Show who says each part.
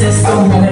Speaker 1: This is the moment.